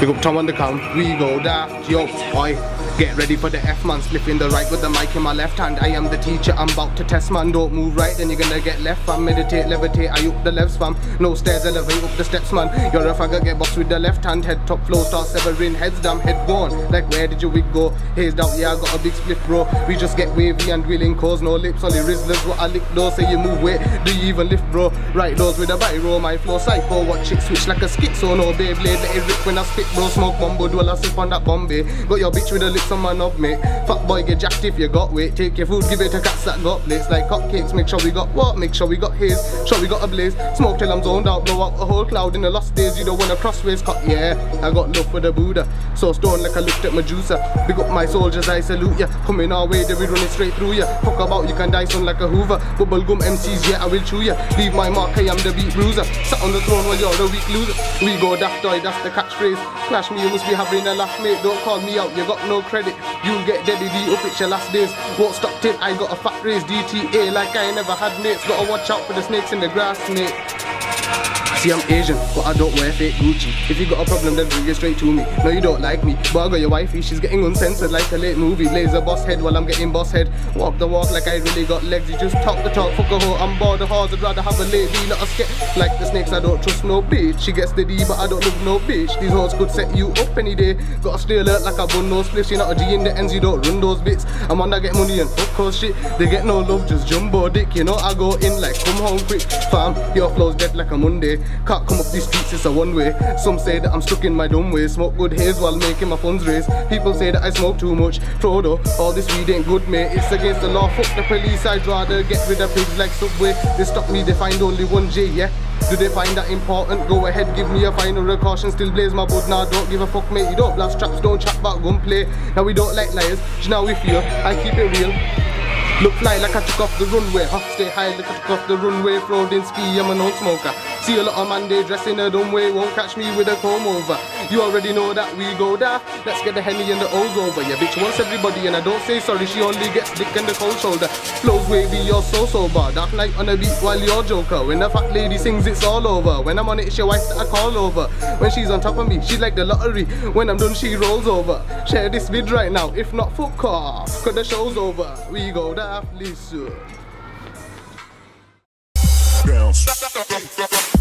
Up Tom on the count, we go daft, yo, oi. Get ready for the F man, slipping the right with the mic in my left hand. I am the teacher, I'm about to test man. Don't move right, then you're gonna get left fam. Meditate, levitate, I up the left fam. No stairs, elevate up the steps man. You're a faggot, get boxed with the left hand. Head top floor, start severing heads damn head gone. Like where did your wig go? Haze down, yeah, I got a big split bro. We just get wavy and willing cause no lips, only rizzlers. What I lick those, say you move weight. Do you even lift bro? Right those with a biro, my flow psycho. Watch it switch like a so no Beyblade. Let it rip when I spit bro. Smoke bumbo, do I sip on that Bombay. Got your bitch with the lips on my knob mate. Fuck boy, get jacked if you got weight. Take your food, give it to cats that got plates like cupcakes. Make sure we got what? Make sure we got his. Sure we got a blaze. Smoke till I'm zoned out, blow out a whole cloud in the lost days. You don't wanna crossways cut, yeah. I got love for the Buddha. So stone like I looked at Medusa. Big up my soldiers, I salute ya. Coming our way, then we run it straight through ya. Fuck about you can die son like a Hoover. Bubblegum MCs, yeah, I will chew ya. Leave my mark, I am the beat bruiser. Sat on the throne while you're the weak loser. We go daft toy, that's the catchphrase. Clash me, you must be having a laugh, mate. Don't call me out, you got no credit. You'll get dead if you up it's your last days. Won't stop till I got a fat raise DTA like I never had mates. Gotta watch out for the snakes in the grass, mate. See, I'm Asian, but I don't wear fake Gucci. If you got a problem, then bring it straight to me. No, you don't like me, but I got your wifey. She's getting uncensored like a late movie. Laser boss head while I'm getting boss head. Walk the walk like I really got legs. You just talk the talk, fuck a hoe. I'm bored of hoes, I'd rather have a lady, not a skit. Like the snakes, I don't trust no bitch. She gets the D, but I don't love no bitch. These hoes could set you up any day. Gotta stay alert like a bun no spliffs. You're not a G in the ends, you don't run those bits. I'm on that get money and fuck cause shit. They get no love, just jumbo dick. You know I go in like come home quick. Fam, your flow's dead like a Monday. Can't come up these streets, it's a one way. Some say that I'm stuck in my dumb way. Smoke good haze while making my funds raise. People say that I smoke too much. Frodo, all this weed ain't good, mate. It's against the law. Fuck the police, I'd rather get rid of pigs like Subway. They stop me, they find only one J, yeah. Do they find that important? Go ahead, give me a final caution. Still blaze my bud now, don't give a fuck, mate. You don't blast traps, don't chat about gunplay. Now we don't like liars, know we fear. I keep it real. Look fly like I took off the runway, huh? Stay high like I took off the runway. Floating ski, I'm a no smoker. See a lot of man they dress in a dumb way, won't catch me with a comb over. You already know that we go there. Let's get the henny and the O's over. Yeah, bitch wants everybody, and I don't say sorry. She only gets dick and the cold shoulder. Flows wavy, you're so sober. Dark Knight on a beat while you're joker. When the fat lady sings, it's all over. When I'm on it, it's your wife that I call over. When she's on top of me, she's like the lottery. When I'm done, she rolls over. Share this vid right now. If not, fuck off. Cause the show's over. We go daftly soon. Bounce.